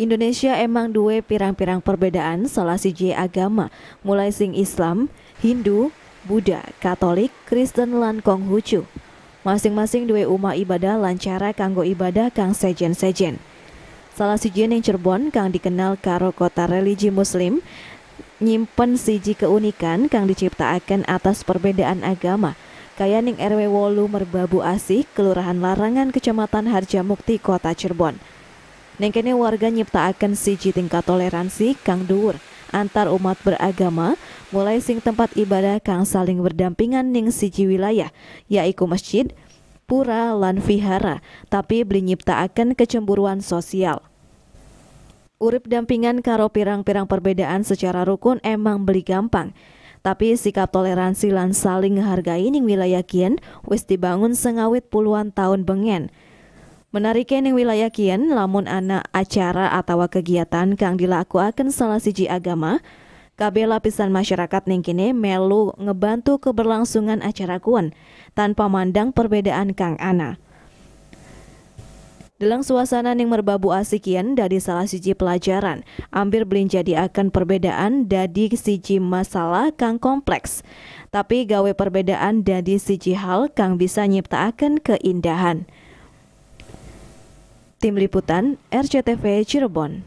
Indonesia emang duwe pirang-pirang perbedaan salah siji agama, mulai sing Islam, Hindu, Buddha, Katolik, Kristen lan Konghucu. Masing-masing duwe umat ibadah lancara kanggo ibadah kang sejen-sejen. Salah siji ning Cirebon kang dikenal karo kota religi muslim nyimpen siji keunikan kang diciptakan atas perbedaan agama. Kaya ning RW Wolu Merbabu Asih, Kelurahan Larangan, Kecamatan Harjamukti, Kota Cirebon. Neng kene warga nyiptaaken siji tingkat toleransi kang dhuwur antar umat beragama mulai sing tempat ibadah kang saling berdampingan ning siji wilayah yaiku masjid, pura lan vihara tapi beli nyiptaaken kecemburuan sosial. Urip dampingan karo pirang-pirang perbedaan secara rukun emang beli gampang. Tapi sikap toleransi lan saling menghargai ning wilayah kian wis dibangun sengawit puluhan tahun bengen. Menariknya ning wilayah kian lamun anak acara atau kegiatan kang dilakukan salah siji agama, kabeh lapisan masyarakat ning kene melu ngebantu keberlangsungan acara kuan tanpa mandang perbedaan kang ana. Dalam suasana yang merbabu asikian dari salah siji pelajaran, hampir belin jadi akan perbedaan dari siji masalah kang kompleks. Tapi gawe perbedaan dari siji hal kang bisa nyiptakan keindahan. Tim Liputan RCTV Cirebon